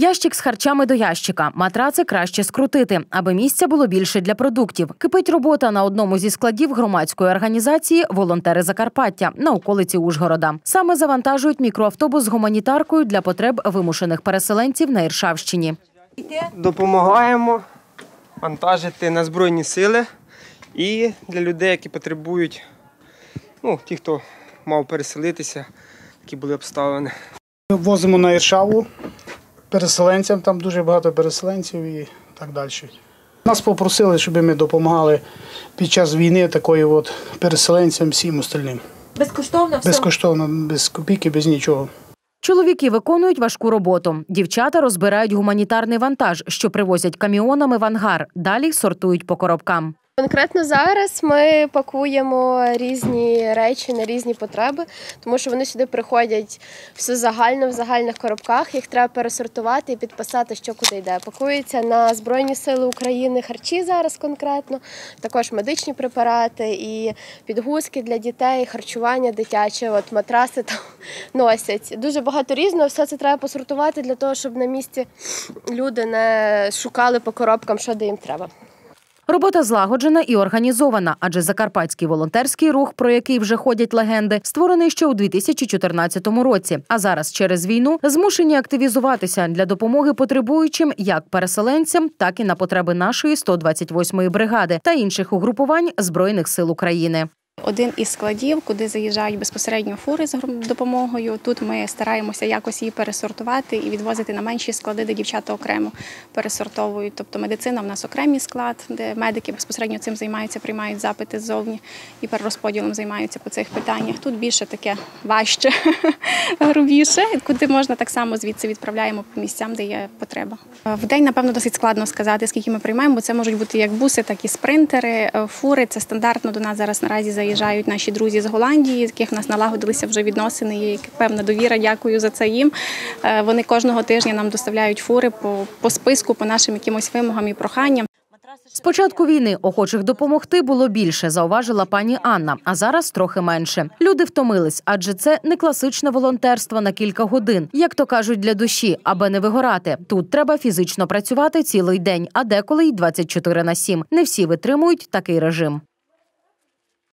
Ящик з харчами до ящика. Матраци краще скрутити, аби місця було більше для продуктів. Кипить робота на одному зі складів громадської організації Волонтери Закарпаття на околиці Ужгорода. Саме завантажують мікроавтобус з гуманітаркою для потреб вимушених переселенців на Іршавщині. допомагаємо вантажити на Збройні сили і для людей, які потребують, ну, ті, хто мав переселитися, які були обставини. Возимо на Іршаву переселенцям, там дуже багато переселенців і так далі. Нас попросили, щоб ми допомагали під час війни такої от переселенцям всім остальним. Безкоштовно все? Безкоштовно, без копійки, без нічого. Чоловіки виконують важку роботу. Дівчата розбирають гуманітарний вантаж, що привозять каміонами в ангар. Далі сортують по коробкам. Конкретно зараз ми пакуємо різні речі на різні потреби, тому що вони сюди приходять все загально в загальних коробках. Їх треба пересортувати і підписати, що куди йде. Пакуються на Збройні Сили України харчі зараз конкретно, також медичні препарати і підгузки для дітей, харчування дитяче, от матраси там носять. Дуже багато різного. Все це треба посортувати для того, щоб на місці люди не шукали по коробкам, що де їм треба. Робота злагоджена і організована, адже закарпатський волонтерський рух, про який вже ходять легенди, створений ще у 2014 році. А зараз через війну змушені активізуватися для допомоги потребуючим як переселенцям, так і на потреби нашої 128-ї бригади та інших угрупувань збройних сил України. Один із складів, куди заїжджають безпосередньо фури з допомогою. Тут ми стараємося якось її пересортувати і відвозити на менші склади, де дівчата окремо пересортовують. Тобто медицина в нас окремий склад, де медики безпосередньо цим займаються, приймають запити ззовні і перерозподілом займаються по цих питаннях. Тут більше таке важче, грубіше, куди можна так само звідси відправляємо по місцям, де є потреба. В день, напевно, досить складно сказати, скільки ми приймаємо, бо це можуть бути як буси, так і спринтери. Е, Фури це стандартно до нас зараз наразі заїжджають наші друзі з Голландії, з яких в нас налагодилися вже відносини. Є певна довіра. Дякую за це їм. Е, Вони кожного тижня нам доставляють фури по, по списку, по нашим якимось вимогам і проханням. З початку війни охочих допомогти було більше, зауважила пані Анна. А зараз трохи менше. Люди втомились, адже це не класичне волонтерство на кілька годин, як то кажуть, для душі, аби не вигорати. Тут треба фізично працювати цілий день, а деколи й 24 на 7. Не всі витримують такий режим.